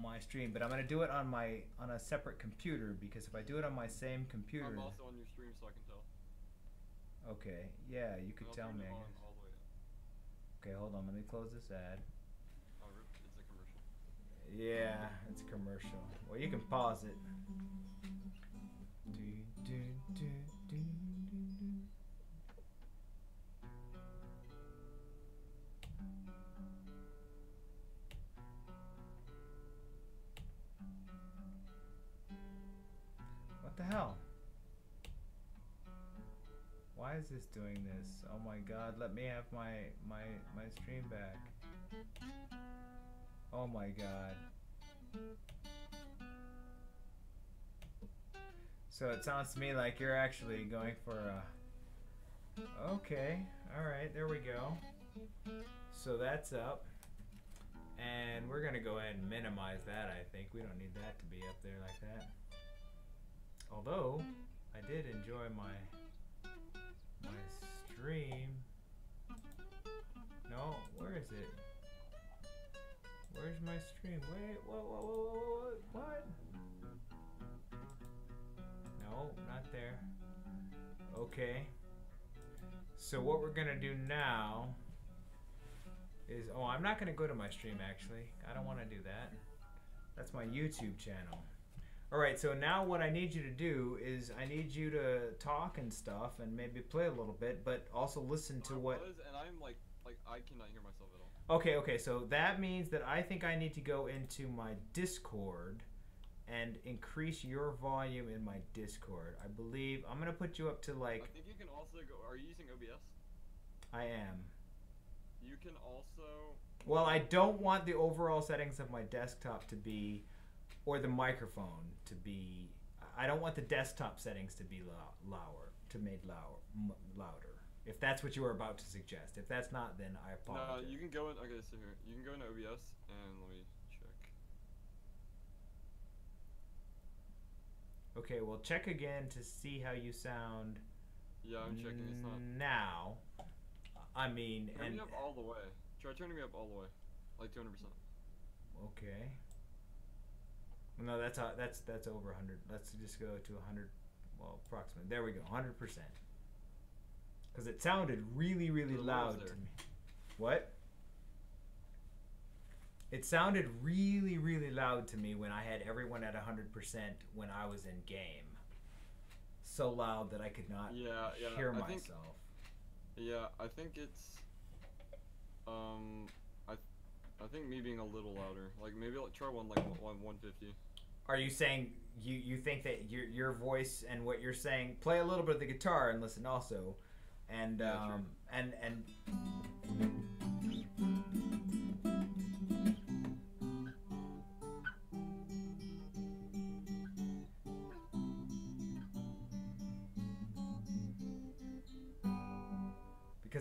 my stream, but I'm gonna do it on my on a separate computer because if I do it on my same computer, I'm also on your stream, so I can tell. okay, yeah, you could tell me. the I volume guess. all the way up. Okay, hold on, let me close this ad. Oh, it's a commercial. Yeah, it's a commercial. Well, you can pause it. Do, do, do, do. Hell? Why is this doing this? Oh my god, let me have my my my stream back. Oh my god. So it sounds to me like you're actually going for a. Okay, alright, there we go. So that's up. And we're gonna go ahead and minimize that, I think. We don't need that to be up there like that. Although, I did enjoy my my stream. No, where is it? Where's my stream? Wait, whoa, whoa, whoa, whoa, what? No, not there. Okay. So what we're gonna do now is, oh, I'm not gonna go to my stream actually. I don't want to do that. That's my YouTube channel. All right, so now what I need you to do is I need you to talk and stuff and maybe play a little bit, but also listen to what. was, and I'm like, like I cannot hear myself at all. Okay, okay, so that means that I think I need to go into my Discord and increase your volume in my Discord. I believe I'm gonna put you up to like. I think you can also go. Are you using OBS? I am. You can also. Well, I don't want the overall settings of my desktop to be, or the microphone to be. I don't want the desktop settings to be lou- louder, to made louder, m- louder. If that's what you were about to suggest. If that's not, then I apologize. No, you can go in. Okay, so here you can go into OBS and let me check. Okay, well, check again to see how you sound Yeah, I'm checking. It's not. now. I mean, Turn and me up all the way. Try turning me up all the way, like 200. percent okay. No, that's uh, that's that's over 100. Let's just go to 100. Well, approximately. There we go, 100 percent. Because it sounded really, really loud to me. What? It sounded really, really loud to me when I had everyone at 100% when I was in game. So loud that I could not Yeah, yeah. hear I think. Yeah, I think it's. Um, I, think me being a little louder. Like maybe like try one like one 150. Are you saying you you think that your your voice and what you're saying play a little bit of the guitar and listen also, and Yeah, sure. um and and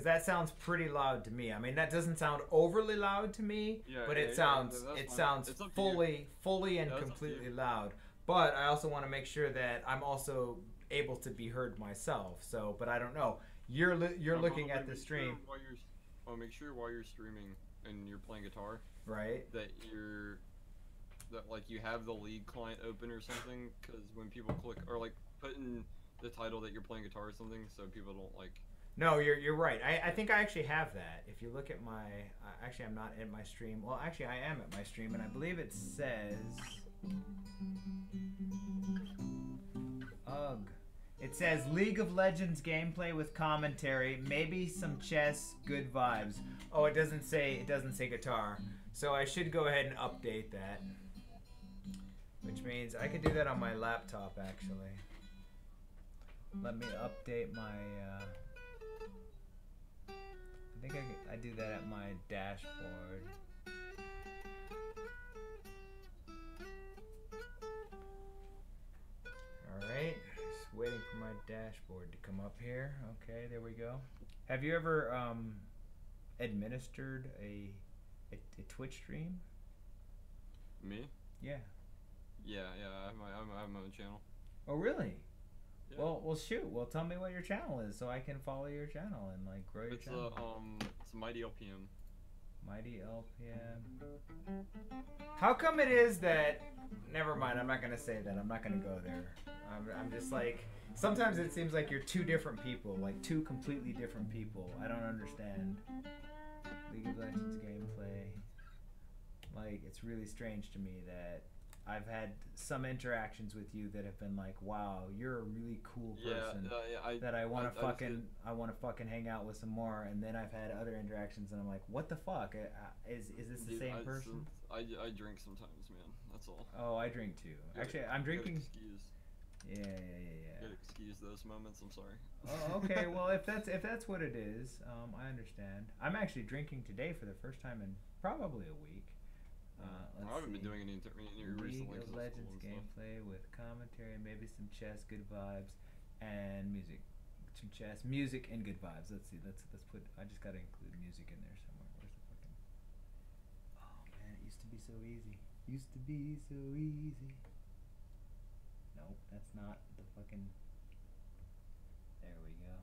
because that sounds pretty loud to me. I mean, that doesn't sound overly loud to me, Yeah, but yeah, it sounds that's it fine. sounds It's up to you. fully fully and Yeah, it's up to completely loud. But I also want to make sure that I'm also able to be heard myself. So, but I don't know. You're li- you're Um, looking at the make sure stream, while you're. Oh, make sure while you're streaming and you're playing guitar right? that you're. That like you have the league client open or something, because when people click or like put in the title that you're playing guitar or something, so people don't like. No, you're you're right. I, I think I actually have that. If you look at my, uh, actually I'm not at my stream. Well, actually I am at my stream, and I believe it says. Ugh. It says League of Legends gameplay with commentary, maybe some chess, good vibes. Oh, it doesn't say it doesn't say guitar. So I should go ahead and update that. Which means I could do that on my laptop actually. Let me update my uh I think I, I do that at my dashboard. Alright, just waiting for my dashboard to come up here. Okay, there we go. Have you ever um, administered a, a, a Twitch stream? Me? Yeah. Yeah, yeah. I have my, I have my, I have my own channel. Oh, really? Yeah. Well, well, shoot. Well, tell me what your channel is so I can follow your channel and like grow your it's channel. a um, it's a mighty LPM. Mighty LPM. How come it is that? Never mind. I'm not gonna say that. I'm not gonna go there. I'm, I'm just like. Sometimes it seems like you're two different people, like two completely different people. I don't understand. League of Legends gameplay. Like, it's really strange to me that I've had some interactions with you that have been like, "Wow, you're a really cool Yeah, person." uh, yeah. I, that I want to fucking did- I want to fucking hang out with some more, and then I've had other interactions, and I'm like, what the fuck? Uh, uh, Is is this the dude, same I, person? I, I drink sometimes, man. That's all. Oh, I drink too. Good- Actually, I'm drinking. Excuse. Yeah, yeah, yeah, yeah. excuse those moments. I'm sorry. Oh, okay. Well, if that's if that's what it is, um, I understand. I'm actually drinking today for the first time in probably a week. Uh, let's I haven't see. been doing any, inter- any recently. 'cause of Legends gameplay with commentary, maybe some chess, good vibes, and music. Some chess, music, and good vibes. Let's see. Let's let's put. I just gotta include music in there somewhere. Where's the fucking? Oh man, it used to be so easy. Used to be so easy. Nope, that's not the fucking. There we go.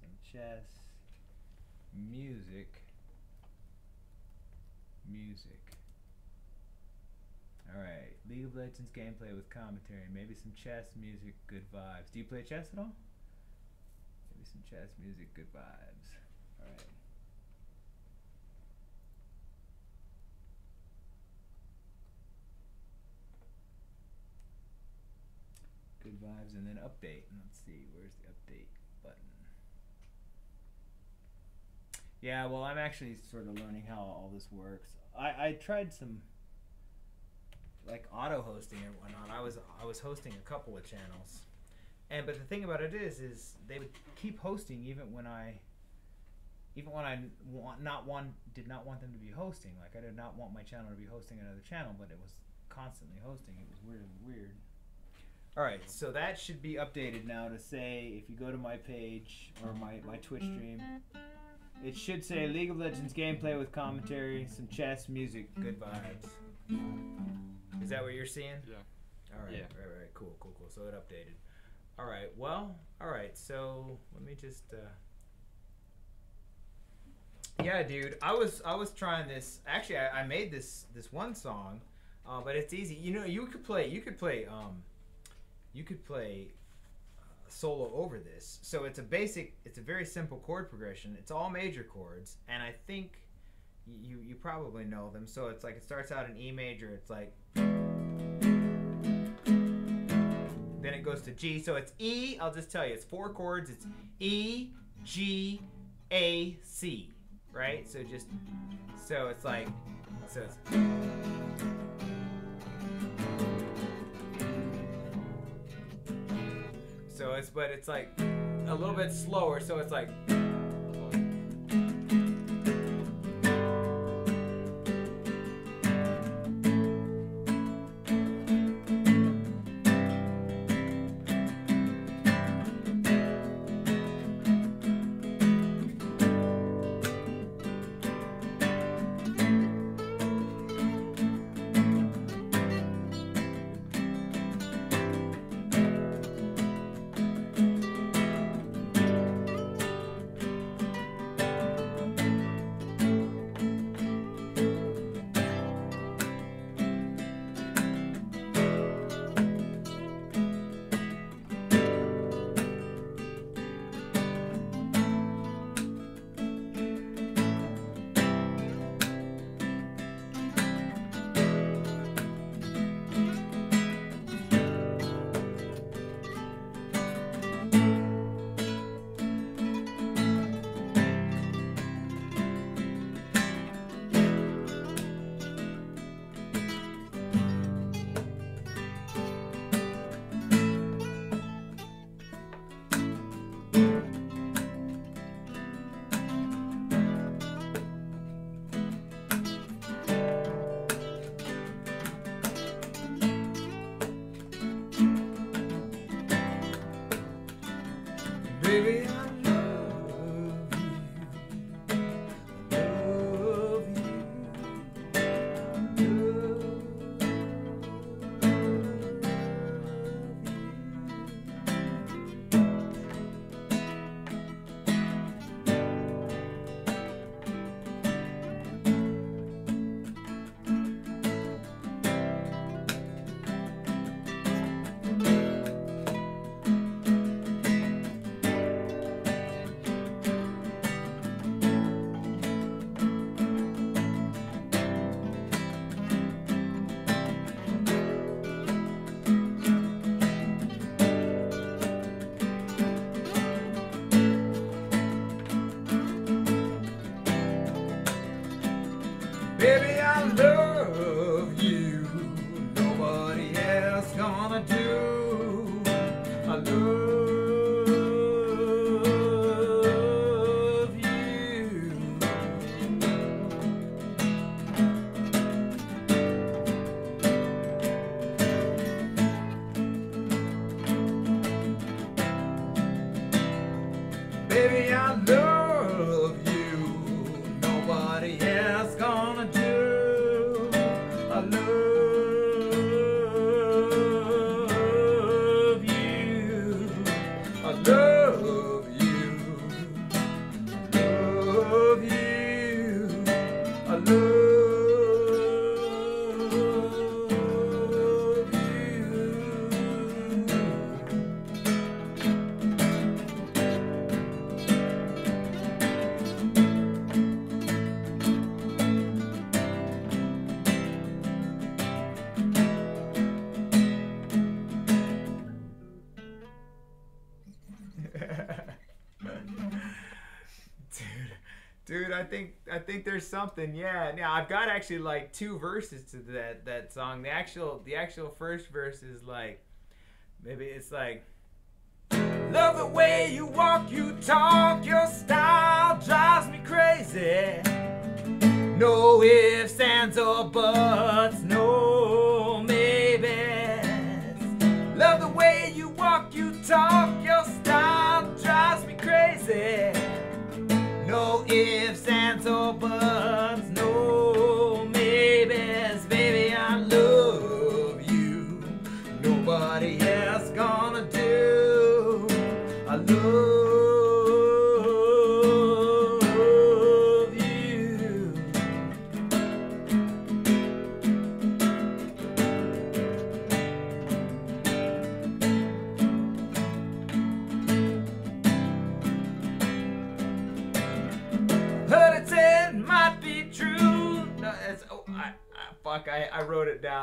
Some chess, music, music. Alright, League of Legends gameplay with commentary, maybe some chess, music, good vibes. Do you play chess at all? Maybe some chess, music, good vibes. Alright. Good vibes, and then update. Let's see, where's the update button? Yeah, well, I'm actually sort of learning how all this works. I, I tried some like auto hosting and whatnot. I was I was hosting a couple of channels, and but the thing about it is, is they would keep hosting even when I, even when I want not one did not want them to be hosting. Like I did not want my channel to be hosting another channel, but it was constantly hosting. It was weird, weird. All right, so that should be updated now to say if you go to my page or my my Twitch stream. It should say League of Legends gameplay with commentary, some chess, music, good vibes. Is that what you're seeing? Yeah. All right. Yeah. Right. Right. Cool. Cool. Cool. So it updated. All right. Well. All right. So let me just. Uh... Yeah, dude. I was I was trying this. Actually, I, I made this this one song, uh, but it's easy. You know, you could play. You could play. Um, you could play uh, solo over this. So it's a basic. It's a very simple chord progression. It's all major chords, and I think you you probably know them. So it's like it starts out in E major. It's like G. So it's E. I'll just tell you, it's four chords. It's E, G, A, C. Right. So just so it's like so it's. So it's but it's like a little bit slower. So it's like. Something. Yeah. Now I've got actually like two verses to that that song. The actual the actual first verse is like maybe it's like Love the way you walk, you talk, your style drives me crazy. No ifs, ands, or buts, no maybes. Love the way you walk, you talk, your style drives me crazy. No ifs, ands, or buts, no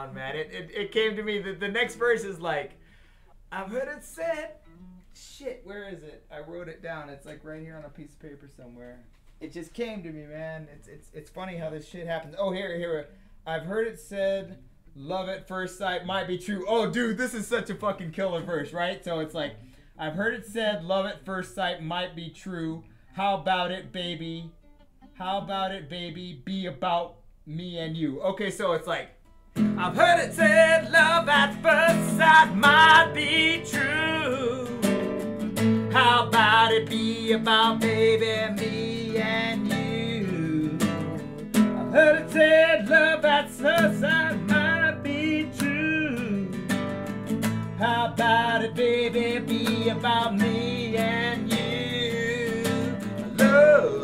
down, man. It, it, it came to me. that the next verse is like, I've heard it said. Shit, where is it? I wrote it down. It's like right here on a piece of paper somewhere. It just came to me, man. It's it's it's funny how this shit happens. Oh, here, here. I've heard it said, "Love at first sight might be true." Oh, dude, this is such a fucking killer verse, right? So it's like, I've heard it said, "Love at first sight might be true." How about it, baby? How about it, baby? Be about me and you. Okay, so it's like, I've heard it said, love at first sight might be true. How about it be about baby, me and you? I've heard it said, love at first sight might be true. How about it, baby, be about me and you? Love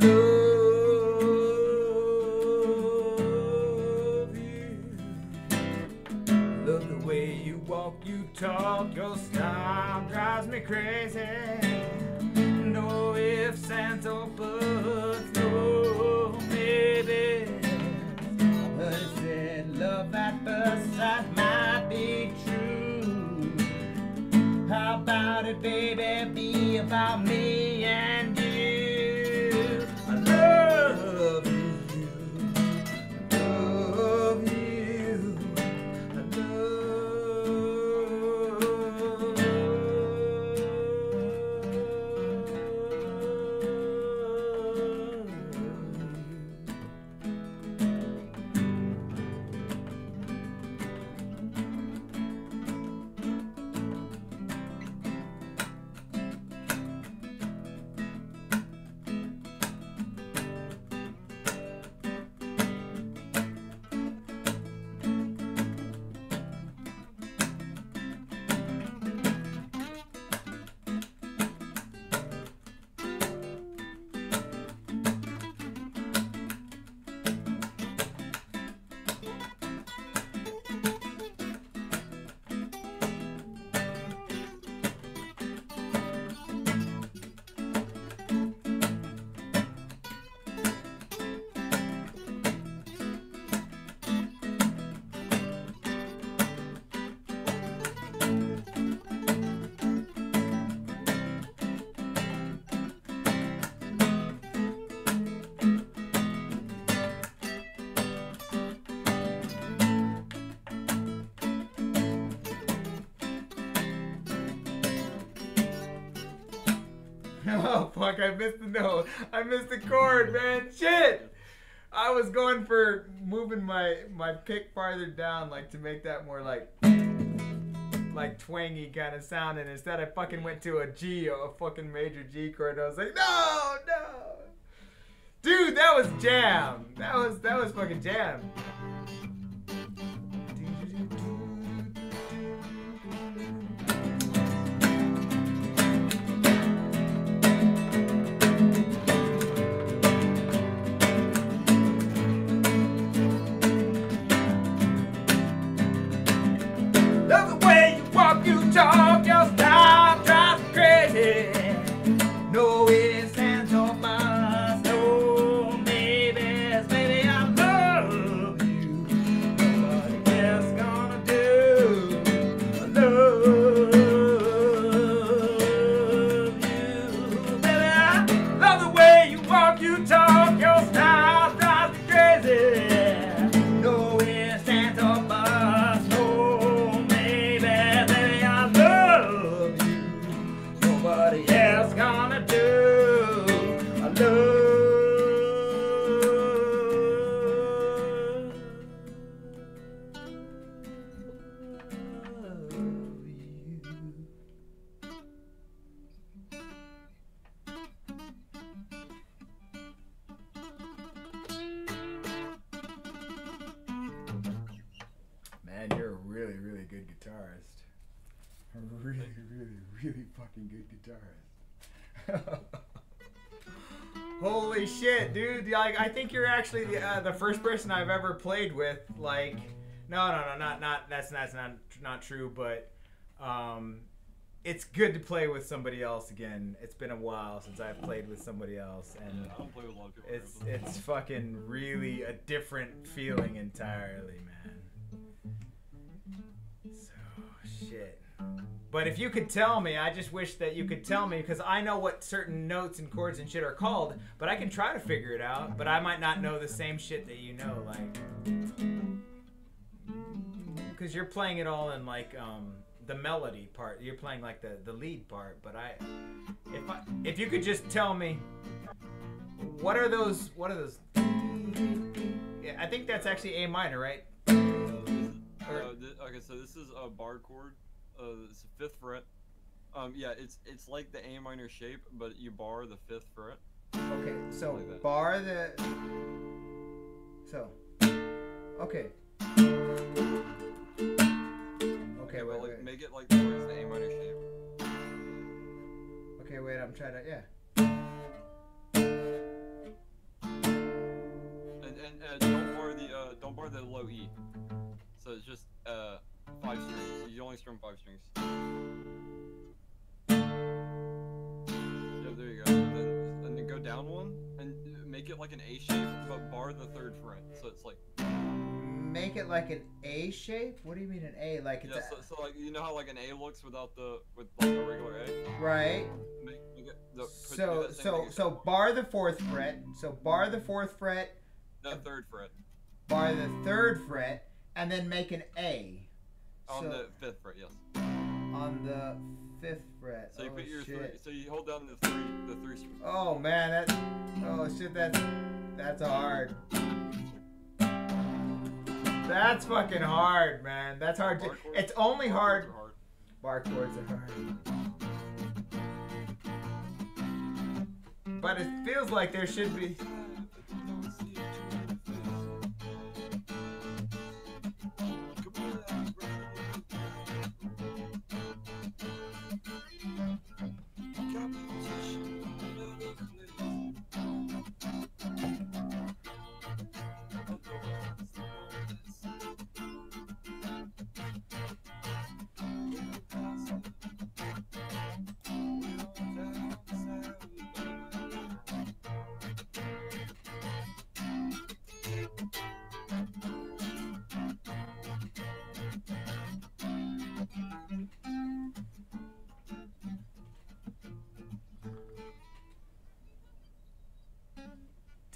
love you. Love the way you walk, you talk, your style drives me crazy. No ifs, ands, or Oh fuck! I missed the note. I missed the chord, man. Shit. I was going for moving my my pick farther down, like to make that more like like twangy kind of sound, and instead I fucking went to a G, a fucking major G chord. I was like, no, no, dude, that was jam. That was that was fucking jam. Walk, really, fucking good guitarist. Holy shit, dude! Like, I think you're actually the, uh, the first person I've ever played with. Like, no, no, no, not, not. That's that's not not true. But, um, it's good to play with somebody else again. It's been a while since I've played with somebody else, and Yeah, I don't play with a lot of people. it's it's fucking really a different feeling entirely, man. But if you could tell me, I just wish that you could tell me because I know what certain notes and chords and shit are called, but I can try to figure it out. But I might not know the same shit that you know, like because you're playing it all in like um the melody part. You're playing like the the lead part. But I, if I if you could just tell me what are those? What are those? Yeah, I think that's actually A minor, right? Uh, th- okay, so this is a bar chord. Uh, it's a fifth fret. Um, yeah, it's it's like the A minor shape, but you bar the fifth fret. Okay, so Like bar the. So. Okay. Okay, wait, like wait. make it like towards the A minor shape. Okay, wait. I'm trying to. Yeah. And and uh, don't bar the uh, don't bar the low E. So it's just uh five strings. You only strum five strings. Yeah, there you go. And then, and then go down one and make it like an A shape, but bar the third fret. So it's like Make it like an A shape. What do you mean an A? Like it's yeah. a, So, so like you know how like an A looks without the with like a regular A. right. Make, make it the, So so so bar the fourth fret. So bar the fourth fret. The third fret Bar the third fret, and then make an A. on so the fifth fret. Yes. on the fifth fret. So you oh, put your three. So you hold down the three the three string. Oh man, that. Oh shit, that's that's hard. That's fucking hard, man. That's hard. To, Bar chords- it's only bar hard. chords are hard. Bar chords are hard. But it feels like there should be.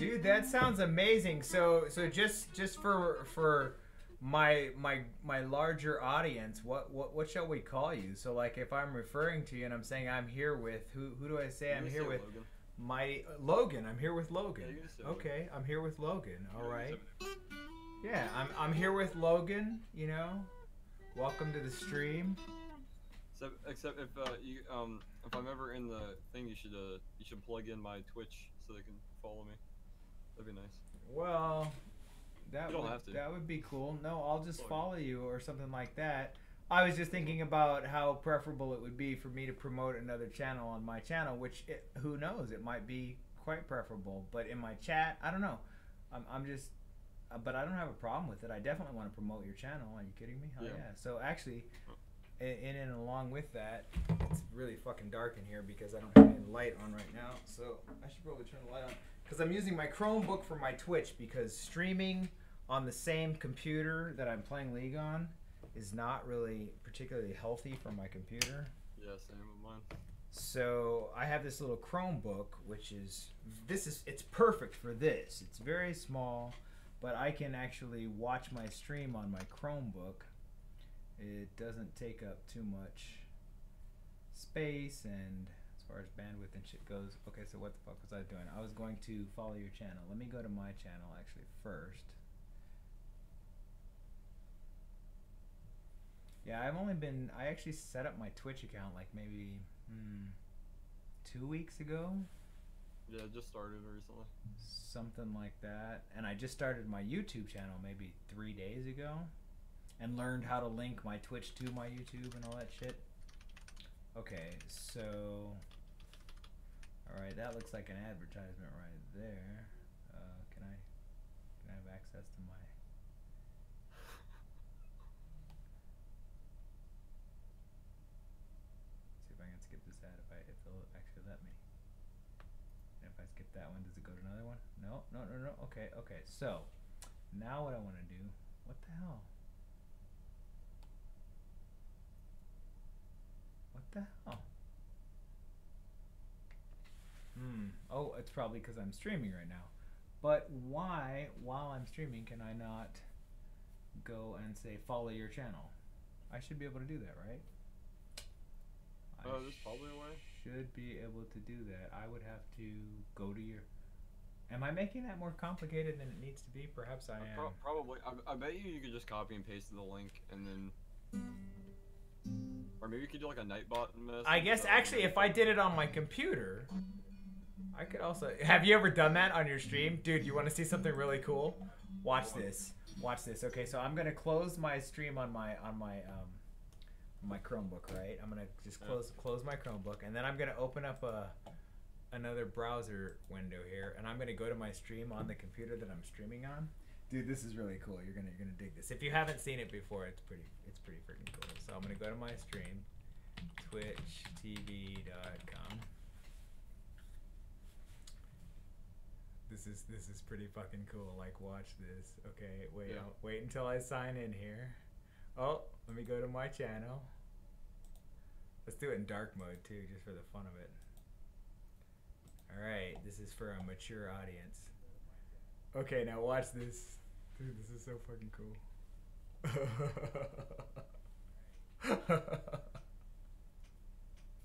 Dude, that sounds amazing. So so just just for for my my my larger audience, what what what shall we call you? So like if I'm referring to you and I'm saying I'm here with who who do I say I'm here say with? Logan. My Logan. I'm here with Logan. Yeah. Okay, I'm here with Logan. All right. Yeah, right. you can say- Yeah, I'm I'm here with Logan, you know. Welcome to the stream. Except, except if uh, you um if I'm ever in the thing, you should uh you should plug in my Twitch so they can follow me. That'd be nice. Well, that would, that would be cool. No, I'll just Follow you or something like that. I was just thinking about how preferable it would be for me to promote another channel on my channel, which it, who knows, it might be quite preferable. But in my chat, I don't know. I'm, I'm just, uh, but I don't have a problem with it. I definitely want to promote your channel. Are you kidding me? Hell yeah. Yeah. So actually, in, in and along with that, it's really fucking dark in here because I don't have any light on right now. So I should probably turn the light on because I'm using my Chromebook for my Twitch because streaming on the same computer that I'm playing League on is not really particularly healthy for my computer. Yeah, same with mine. So I have this little Chromebook, which is this is it's perfect for this. It's very small, but I can actually watch my stream on my Chromebook. It doesn't take up too much space, and far as bandwidth and shit goes, okay. So what the fuck was I doing? I was going to follow your channel. Let me go to my channel actually first. Yeah, I've only been. I actually set up my Twitch account like maybe hmm, two weeks ago, Yeah, just started recently. something like that. And I just started my YouTube channel maybe three days ago, and learned how to link my Twitch to my YouTube and all that shit. Okay, so. Alright, that looks like an advertisement right there. Uh, can I can I have access to my see if I can skip this ad if I if they'll actually let me. And if I skip that one, does it go to another one? No, no, no, no. Okay, okay. So now what I want to do? What the hell? What the hell? Hmm. Oh, it's probably because I'm streaming right now. But why, while I'm streaming, can I not go and say follow your channel? I should be able to do that, right? Oh, there's probably a way. Should be able to do that. I would have to go to your. Am I making that more complicated than it needs to be? Perhaps I Uh, am. pro- probably. I, I bet you you could just copy and paste the link and then. Or maybe you could do like a Nightbot and mess. I guess actually, if I did it on my computer, I could also. Have you ever done that on your stream, dude? You want to see something really cool? Watch this. Watch this. Okay, so I'm gonna close my stream on my on my um my Chromebook, right? I'm gonna just close close my Chromebook, and then I'm gonna open up a another browser window here, and I'm gonna go to my stream on the computer that I'm streaming on. Dude, this is really cool. You're gonna you're gonna dig this. If you haven't seen it before, it's pretty it's pretty freaking cool. So I'm gonna go to my stream, twitchtv.com. This is this is pretty fucking cool. Like watch this. Okay, wait Yeah. Wait until I sign in here. Oh, let me go to my channel. Let's do it in dark mode too, just for the fun of it. Alright, this is for a mature audience. Okay, now watch this. Dude, this is so fucking cool.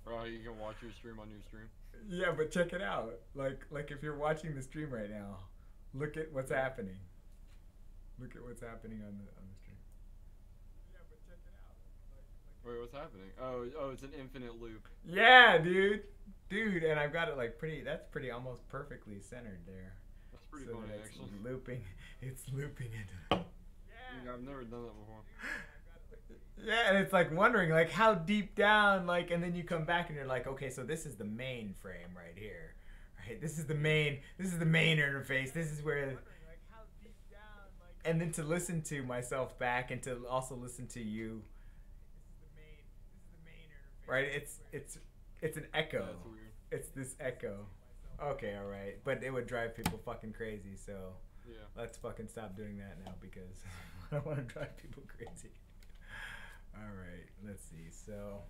How you can watch your stream on your stream. Yeah, but check it out. Like like if you're watching the stream right now, look at what's happening. Look at what's happening on the on the stream. Yeah, but check it out. Wait, what's happening? Oh, oh, it's an infinite loop. Yeah, dude. Dude, and I've got it like pretty that's pretty almost perfectly centered there. That's pretty so funny, that's actually. looping it's looping into Yeah, I've never done that before. Yeah, and it's like wondering like how deep down like and then you come back and you're like, okay, so this is the main frame right here. Right? This is the main this is the main interface. This is where and then to listen to myself back and to also listen to you right it's it's it's an echo it's this echo okay all right but it would drive people fucking crazy so Yeah. let's fucking stop doing that now because I don't want to drive people crazy. All right, let's see. So,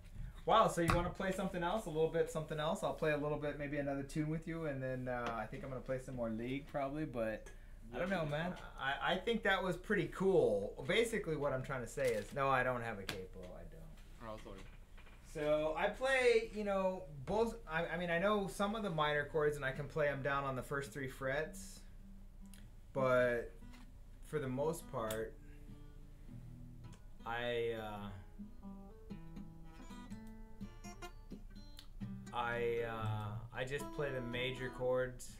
wow. So you want to play something else? A little bit something else? I'll play a little bit, maybe another tune with you, and then uh, I think I'm gonna play some more League probably. But I don't know, man. I, I think that was pretty cool. Basically, what I'm trying to say is, no, I don't have a capo. I don't. Oh, sorry. So I play, you know, both. I, I mean, I know some of the minor chords, and I can play them down on the first three frets. But for the most part, I uh, I uh, I just play the major chords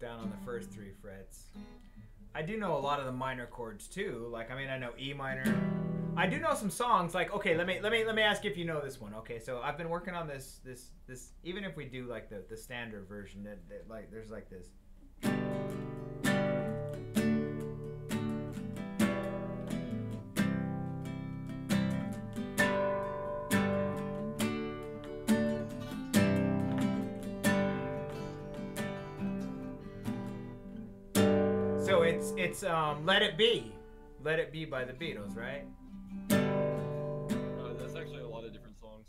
down on the first three frets. I do know a lot of the minor chords too. Like I mean, I know E minor. I do know some songs. Like okay, let me let me let me ask if you know this one. Okay, so I've been working on this this this. Even if we do like the the standard version, that, that like there's like this. So it's it's um Let It Be, Let It Be by the Beatles, right? Uh, that's actually a lot of different songs.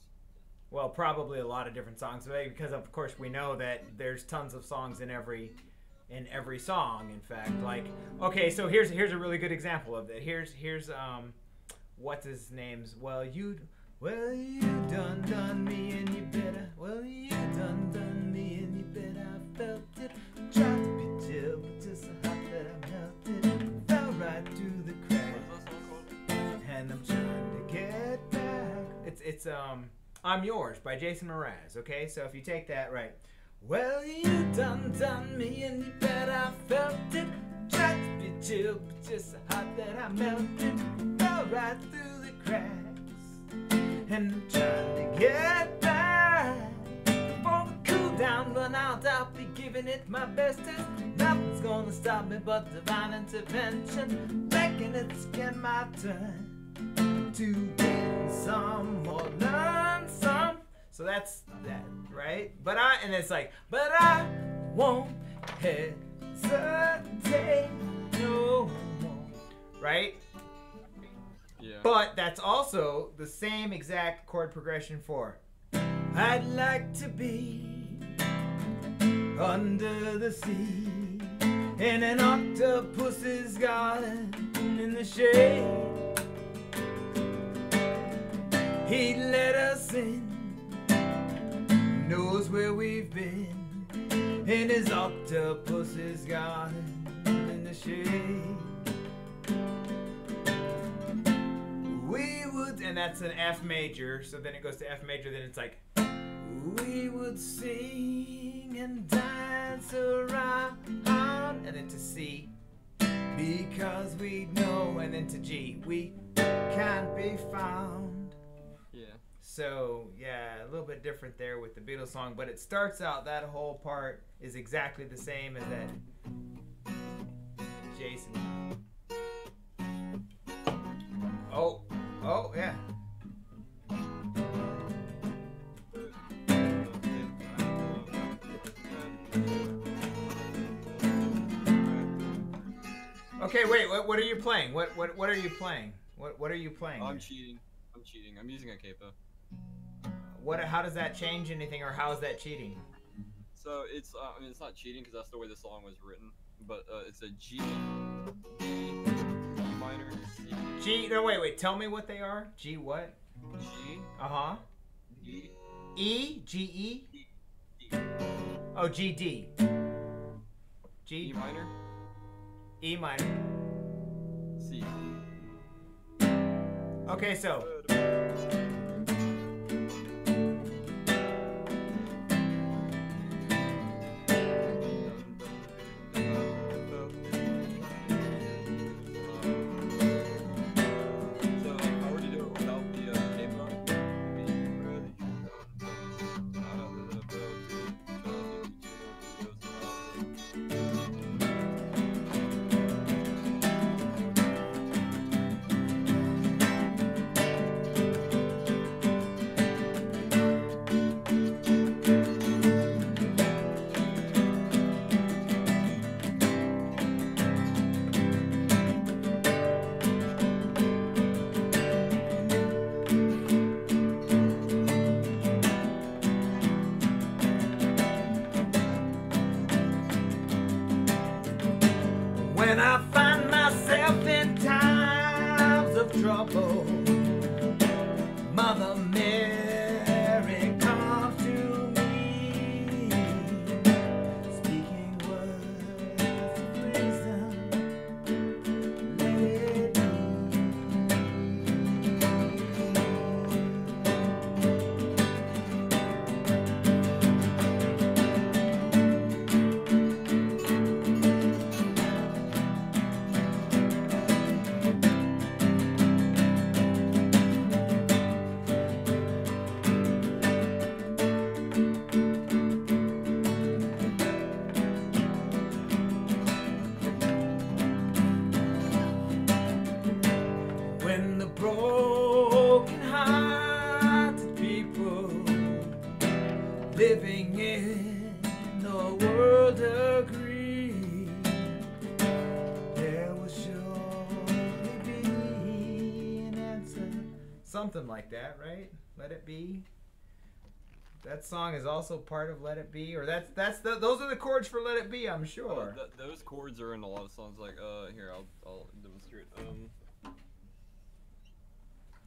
Well, probably a lot of different songs, because of course we know that there's tons of songs in every in every song. In fact, like okay, so here's here's a really good example of that. Here's here's um, what's his name's? Well, you well you done done me and you better. Well, you done done me and you better. I felt it. Tried It's um I'm yours by Jason Mraz. Okay, so if you take that right. Well, you done done me and you bet I felt it. Tried to be chill, but just so hot that I melted. Fell right through the cracks. and I'm trying to get by. Before the cool down run out, I'll be giving it my best. Nothing's gonna stop me but divine intervention. Begging it's again my turn to win some or learn some. So that's that, right? But I and it's like, but I won't hesitate no more, right? Yeah. But that's also the same exact chord progression for I'd like to be under the sea in an octopus's garden in the shade. He let us in, knows where we've been. In his octopus's garden in the shade. We would, and that's an F major, so then it goes to F major, then it's like, we would sing and dance around, and then to C, because we know, and then to G, we can't be found. So, yeah, a little bit different there with the Beatles song, but it starts out, that whole part is exactly the same as that Jason. Oh, oh, yeah. Okay, wait, what, what are you playing? What, what, what are you playing? What, what are you playing? I'm here? cheating. I'm cheating. I'm using a capo. What, how does that change anything, or how is that cheating? So it's uh, I mean it's not cheating because that's the way the song was written, but uh, it's a G, D, E minor, C, G, no, wait, wait, tell me what they are. G what? G, Uh huh. D, E, G E? D, Oh, G D. G. E minor, E minor. C. Okay, so. So Something like that, right? Let it be. That song is also part of Let It Be, or that's that's the, those are the chords for Let It Be, I'm Uh, sure. th- those chords are in a lot of songs. Like, uh, here I'll I'll demonstrate. Um.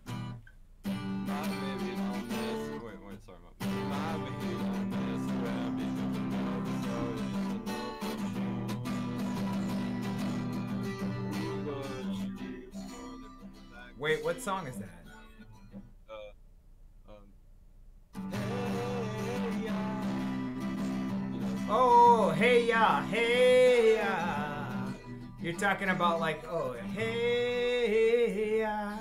My baby on this. Wait, wait, sorry, my, my baby on this. Where I be jumping over the stars, you should know for sure. But you are the back. Wait, what song is that? Oh, hey ya, hey ya. You're talking about like, oh, hey ya.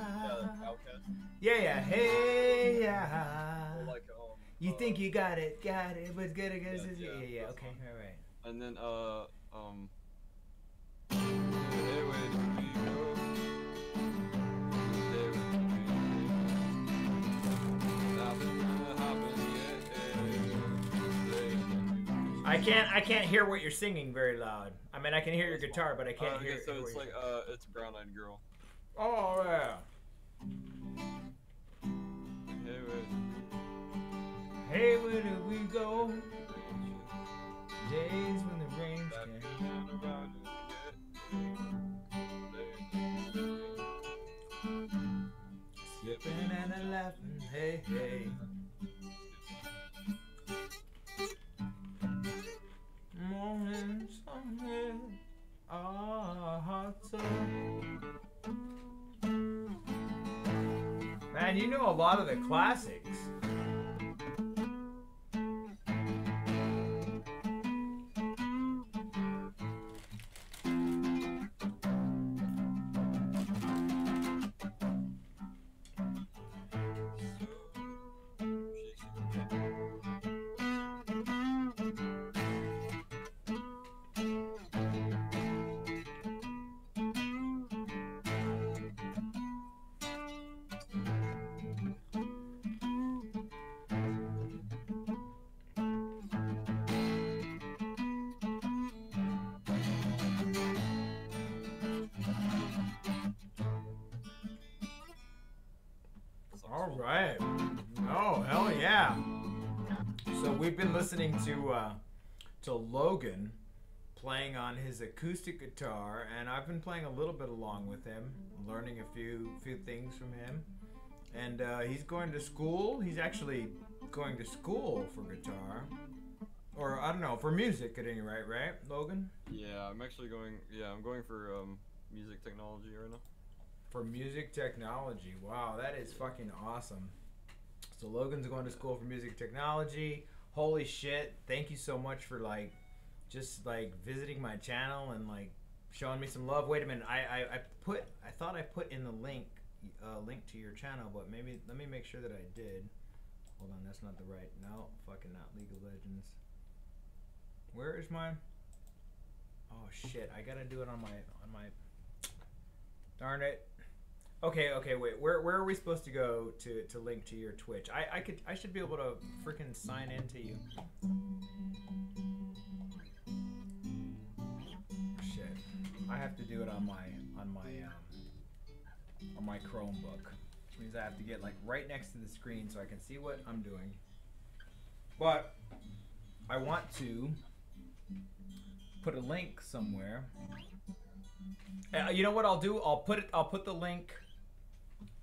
Yeah, Yeah. Hey, um. You think you got it, got it, but good against Yeah, it. Yeah, yeah. Okay, all right. And then uh um. I can't, I can't hear what you're singing very loud. I mean, I can hear your guitar, but I can't Uh, hear. okay, so it's like uh, it's Brown Eyed Girl. Oh yeah. Hey, where Hey, where do we go? Days when the rain came. Sipping and laughing, hey, hey. Morning. Man, you know a lot of the classics. Listening to uh, to Logan playing on his acoustic guitar, and I've been playing a little bit along with him, learning a few few things from him. And uh, he's going to school. He's actually going to school for guitar, or I don't know, for music at any rate, right, Logan? Yeah, I'm actually going. Yeah, I'm going for um music technology right now. For music technology. Wow, that is fucking awesome. So Logan's going to school for music technology. Holy shit. Thank you so much for like just like visiting my channel and like showing me some love. Wait a minute. I I, I put I thought I put in the link uh, link to your channel, but maybe let me make sure that I did. Hold on, that's not the right. No, fucking not League of Legends. Where is my Oh shit, I got to do it on my on my Darn it. Okay, okay, wait. Where where are we supposed to go to to link to your Twitch? I I could I should be able to freaking sign into you. Shit. I have to do it on my on my um on my Chromebook. Which means I have to get like right next to the screen so I can see what I'm doing. But I want to put a link somewhere. Uh, you know what I'll do? I'll put it. I'll put the link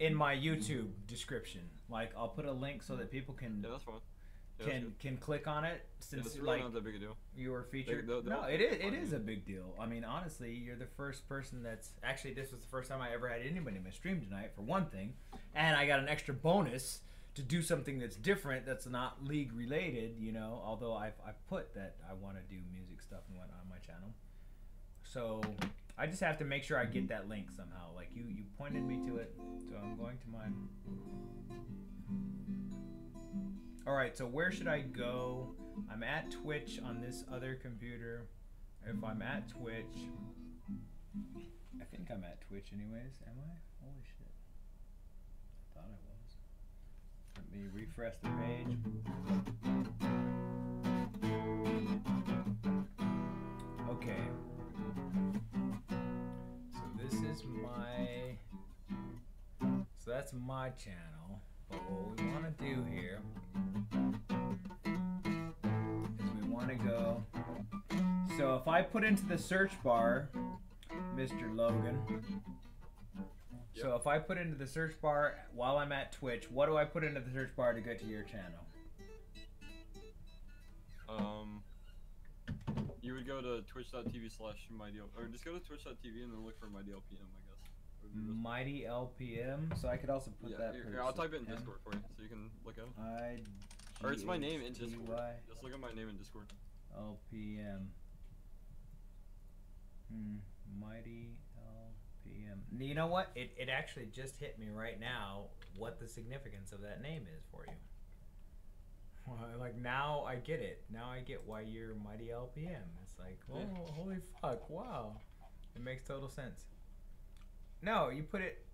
in my YouTube description. Like I'll put a link so that people can Yeah, that's fine. Yeah, can good. can click on it Yeah, since it's really like not that big a deal. you were featured. they'll- no, they'll- it is. It is a big deal. I mean, honestly, you're the first person that's actually. This was the first time I ever had anybody in my stream tonight, for one thing, and I got an extra bonus to do something that's different, that's not league related. You know, although I've I've put that I want to do music stuff and whatnot on my channel. So I just have to make sure I get mm-hmm. that link somehow. Like you, you pointed me to it, so I'm going to mine. All right, so where should I go? I'm at Twitch on this other computer. If I'm at Twitch, I think I'm at Twitch anyways. Am I? Holy shit! I thought I was. Let me refresh the page. Okay. This is my. So that's my channel. But what we want to do here is we want to go. So if I put into the search bar, Mr. Logan. So if I put into the search bar while I'm at Twitch, what do I put into the search bar to get to your channel? Um, you would go to twitch.tv slash mydl, or just go to twitch.tv and then look for mydlpm, I guess. Would be best. Mighty LPM. So I could also put Yeah, that. here, here, I'll type it in Discord for you, so you can look at it. I. Or it's my name in Discord. Just look at my name in Discord. LPM. Hmm. Mighty LPM. LPM. You know what? It, it actually just hit me right now what the significance of that name is for you. Well, like now I get it. Now I get why you're Mighty LPM. It's like, oh, Yeah. holy fuck, wow. It makes total sense. No, you put it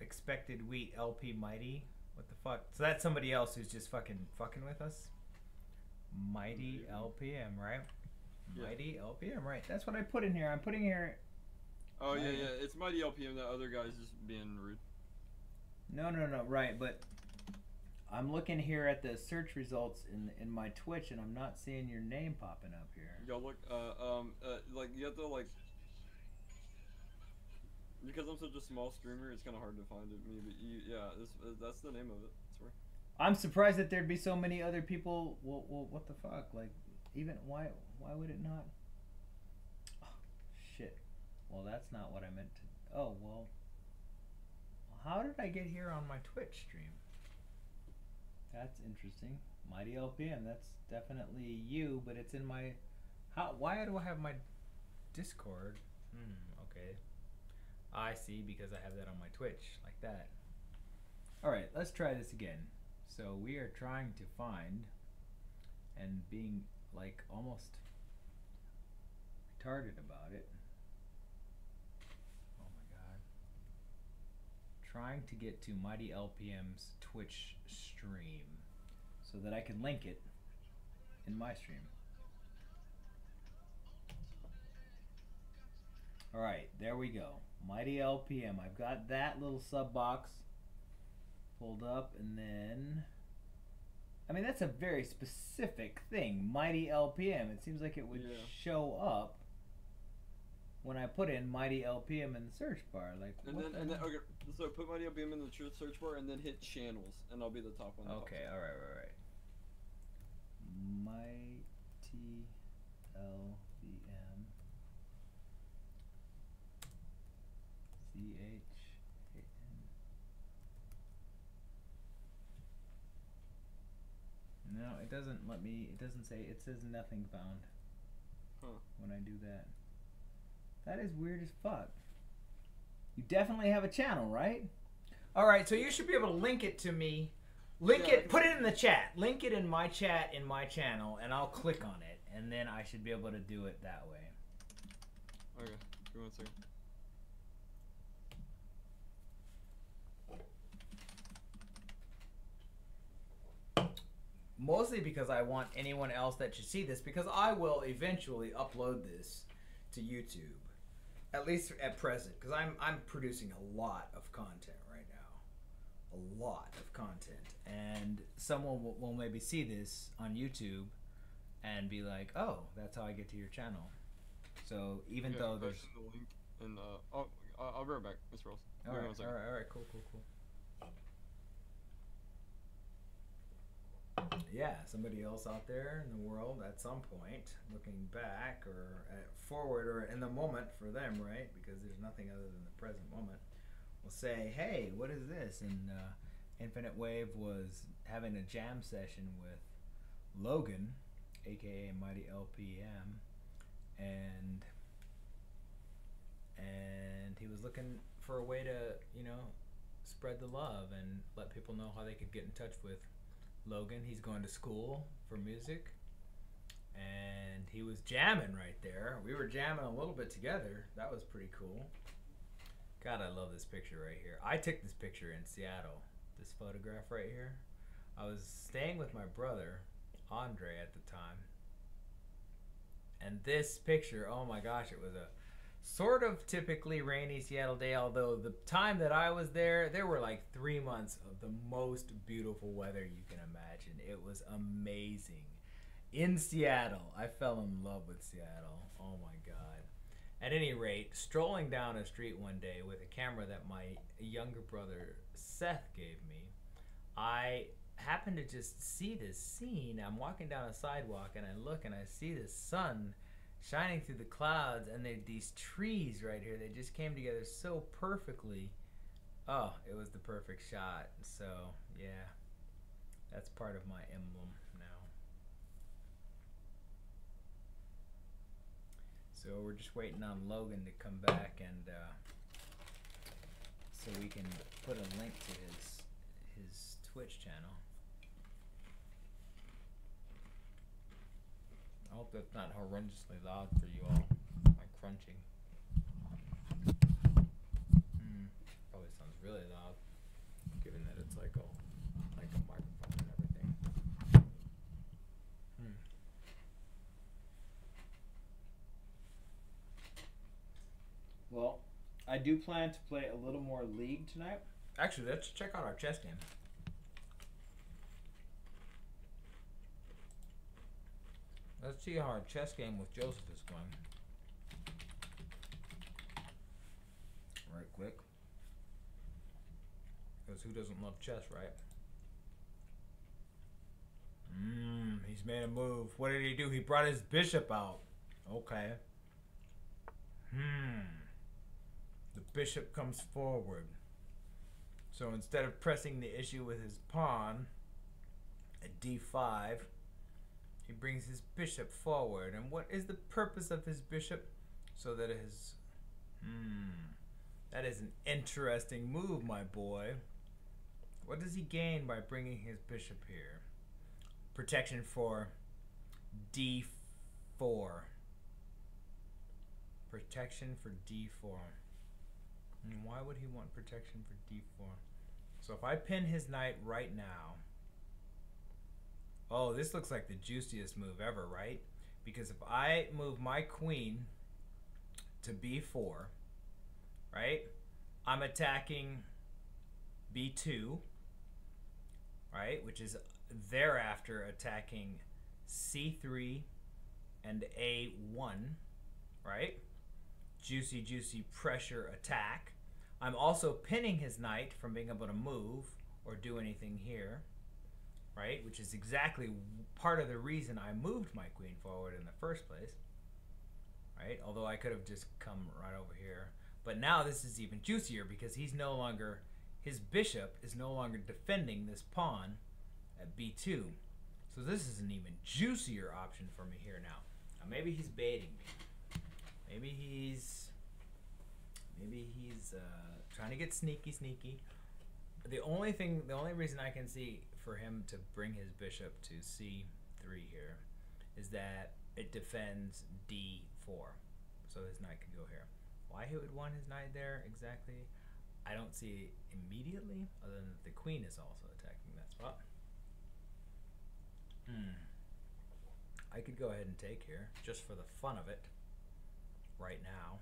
expected wheat LP Mighty. What the fuck? So that's somebody else who's just fucking fucking with us. Mighty LPM, right? Yeah. Mighty LPM, right? That's what I put in here. I'm putting here. Oh yeah, yeah. It's Mighty LPM. That other guy's just being rude. No, no, no, right, but I'm looking here at the search results in in my Twitch, and I'm not seeing your name popping up here. Y'all look. Uh, um, uh, like you have to like. Because I'm such a small streamer, it's kind of hard to find it. Me, but you, yeah, this, uh, that's the name of it. Swear. I'm surprised that there'd be so many other people. Well, well, what the fuck? Like, even why? Why would it not? Oh, shit. Well, that's not what I meant to. Oh well. How did I get here on my Twitch stream? That's interesting. Mighty LPM. That's definitely you, but it's in my. How? Why do I have my Discord? Hmm. Okay. I see because I have that on my Twitch like that. All right. Let's try this again. So we are trying to find and being like almost retarded about it. Oh my god. Trying to get to Mighty LPM's Twitch stream so that I can link it in my stream. All right, there we go. Mighty LPM. I've got that little sub box pulled up and then I mean that's a very specific thing. Mighty LPM. It seems like it would Yeah. show up when I put in Mighty LPM in the search bar. Like And then, the and then, okay, so put Mighty LPM in the search bar, and then hit channels, and I'll be the top one. Okay, up. all right, right, right. Mighty LPM. C H A N. No, it doesn't let me. It doesn't say. It says nothing found. Huh. When I do that. That is weird as fuck. You definitely have a channel, right? All right, so you should be able to link it to me. Link Yeah, it, put it in the chat. Link it in my chat in my channel, and I'll click on it, and then I should be able to do it that way. Okay, give me one second. Mostly because I want anyone else that should see this, because I will eventually upload this to YouTube, at least at present, because I'm I'm producing a lot of content right now, a lot of content, and someone will, will maybe see this on YouTube, and be like, oh, that's how I get to your channel. So even Yeah, though there's the link, and uh, oh, I'll, I'll be right back, Mr. Rolls. all right, all right, all right, cool, cool, cool. Yeah, somebody else out there in the world at some point, looking back or at forward or in the moment for them, right? Because there's nothing other than the present moment. Will say, "Hey, what is this?" And uh, Infinite Wave was having a jam session with Logan, aka Mighty LPM, and and he was looking for a way to, you know, spread the love and let people know how they could get in touch with Logan. He's going to school for music. And he was jamming right there. We were jamming a little bit together. That was pretty cool. God, I love this picture right here. I took this picture in Seattle. This photograph right here. I was staying with my brother, Andre, at the time. And this picture, oh my gosh, it was a sort of typically rainy Seattle day, although the time that I was there, there were like three months of the most beautiful weather you can imagine. It was amazing. In Seattle, I fell in love with Seattle. Oh my. At any rate, strolling down a street one day with a camera that my younger brother Seth gave me, I happened to just see this scene. I'm walking down a sidewalk and I look and I see the sun shining through the clouds and these trees right here they just came together so perfectly. Oh it was the perfect shot. So yeah that's part of my emblem now so we're just waiting on Logan to come back and uh, so we can put a link to his his Twitch channel. I hope that's not horrendously loud for you all. My crunching. Hmm. Probably sounds really loud, given that it's like a like a microphone and everything. Hmm. Well, I do plan to play a little more League tonight. Actually, let's check out our chess game. Let's see how our chess game with Joseph is going. Right quick. Because who doesn't love chess, right? Mmm, he's made a move. What did he do? He brought his bishop out. Okay. Hmm. The bishop comes forward. So instead of pressing the issue with his pawn at d5, he brings his bishop forward. And what is the purpose of his bishop? So that his. Hmm. That is an interesting move, my boy. What does he gain by bringing his bishop here? Protection for d4. Protection for d4. And why would he want protection for d4? So if I pin his knight right now, oh, this looks like the juiciest move ever, right? Because if I move my queen to b4, right, I'm attacking b2, right, which is thereafter attacking c3 and a1, right? Juicy, juicy pressure attack. I'm also pinning his knight from being able to move or do anything here, right? Which is exactly part of the reason I moved my queen forward in the first place, right? Although I could have just come right over here. But now this is even juicier because he's no longer, his bishop is no longer defending this pawn at b2. So this is an even juicier option for me here now. Now maybe he's baiting me. Maybe he's maybe he's uh, trying to get sneaky, sneaky. The only thing, the only reason I can see for him to bring his bishop to c3 here is that it defends d4, so his knight could go here. Why he would want his knight there exactly, I don't see immediately, other than the queen is also attacking that spot. Hmm. I could go ahead and take here, just for the fun of it, right now.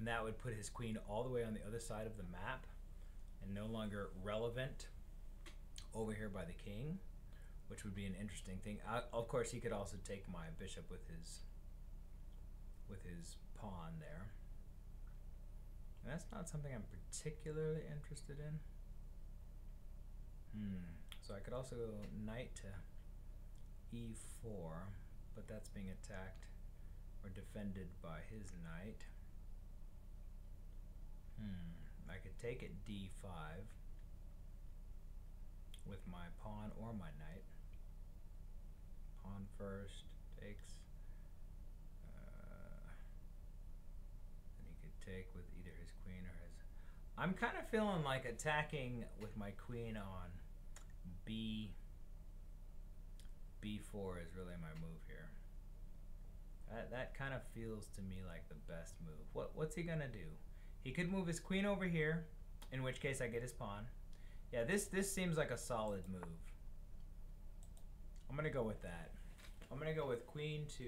And that would put his queen all the way on the other side of the map and no longer relevant over here by the king, which would be an interesting thing. Of course, he could also take my bishop with his with his pawn there. And that's not something I'm particularly interested in. Hmm. So I could also go knight to e4, but that's being attacked or defended by his knight. Hmm. I could take it d5 with my pawn or my knight. Pawn first takes. Uh, and he could take with either his queen or his. I'm kind of feeling like attacking with my queen on b b4 is really my move here. That that kind of feels to me like the best move. What what's he gonna do? He could move his queen over here, in which case I get his pawn. Yeah, this this seems like a solid move. I'm gonna go with that. I'm gonna go with queen to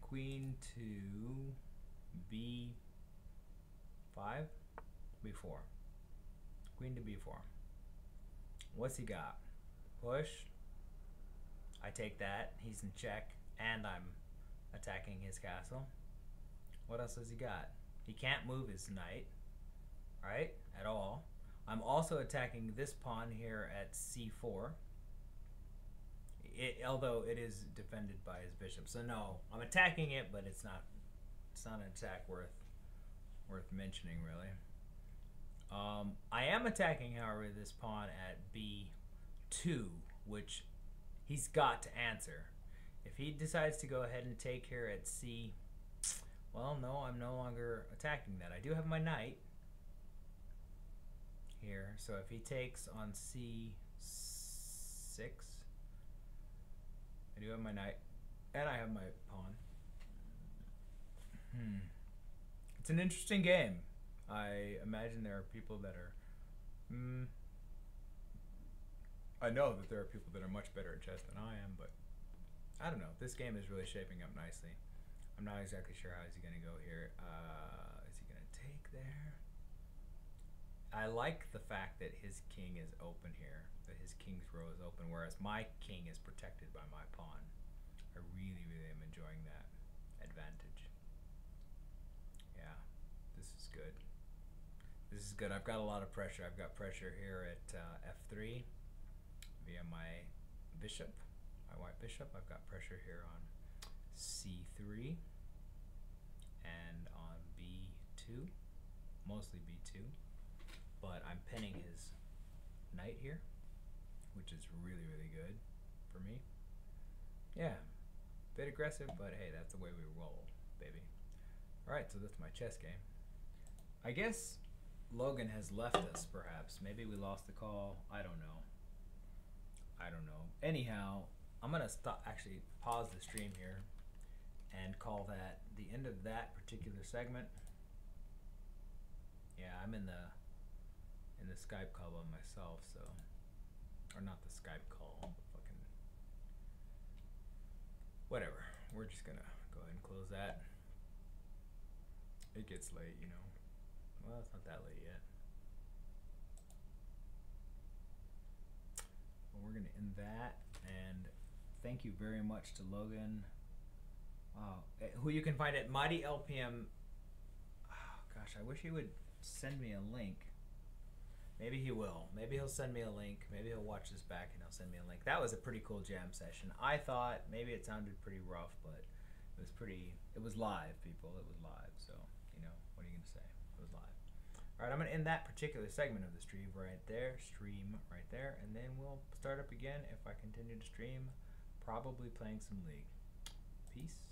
queen to b5 b4 queen to b4 what's he got? Push. I take that. He's in check. And I'm attacking his castle what else has he got he can't move his knight right at all I'm also attacking this pawn here at c4 it, although it is defended by his bishop. So no, I'm attacking it, but it's not it's not an attack worth worth mentioning really. Um, I am attacking, however, this pawn at b2, which he's got to answer. If he decides to go ahead and take here at c, well, no, I'm no longer attacking that. I do have my knight here, so if he takes on c6, I do have my knight, and I have my pawn. Hmm. It's an interesting game. I imagine there are people that are. Hmm. I know that there are people that are much better at chess than I am, but I don't know. This game is really shaping up nicely. I'm not exactly sure how he's going to go here. Uh, is he going to take there? I like the fact that his king is open here, that his king's row is open, whereas my king is protected by my pawn. I really, really am enjoying that advantage. Yeah, this is good. This is good. I've got a lot of pressure. I've got pressure here at uh, f3 via my bishop, my white bishop. I've got pressure here on c3 and on b2, mostly b2. But I'm pinning his knight here, which is really, really good for me. Yeah, bit aggressive, but hey, that's the way we roll, baby. Alright, so that's my chess game. I guess Logan has left us, perhaps. Maybe we lost the call. I don't know. I don't know. Anyhow, I'm gonna stop. Actually, pause the stream here, and call that the end of that particular segment. Yeah, I'm in the in the Skype call by myself, so or not the Skype call, fucking whatever. We're just gonna go ahead and close that. It gets late, you know. Well, it's not that late yet. Well, we're gonna end that, and thank you very much to Logan. Wow, Eh, who you can find at Mighty LPM. Oh, gosh, I wish he would send me a link. Maybe he will. Maybe he'll send me a link. Maybe he'll watch this back and he'll send me a link. That was a pretty cool jam session. I thought maybe it sounded pretty rough, but it was pretty. It was live, people. It was live. So you know, what are you gonna say? It was live. All right, I'm gonna end that particular segment of the stream right there. Stream right there, and then we'll start up again if I continue to stream. Probably playing some League. Peace.